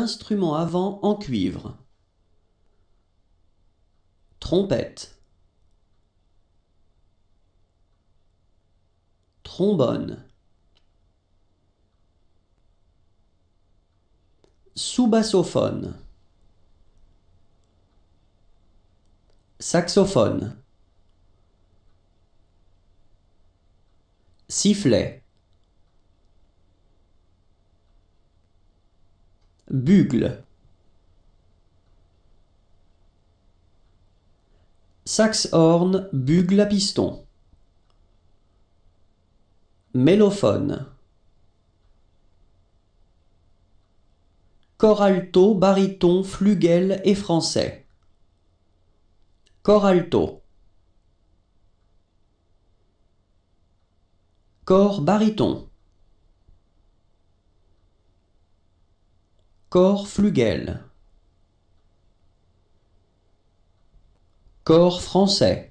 Instrument avant en cuivre. Trompette. Trombone. Sous-bassophone. Saxophone. Sifflet. Bugle. Saxe-horn, bugle à piston. Mélophone. Cor alto, baryton, flugel et français. Cor alto. Cor baryton. Cor flugel. Cor français.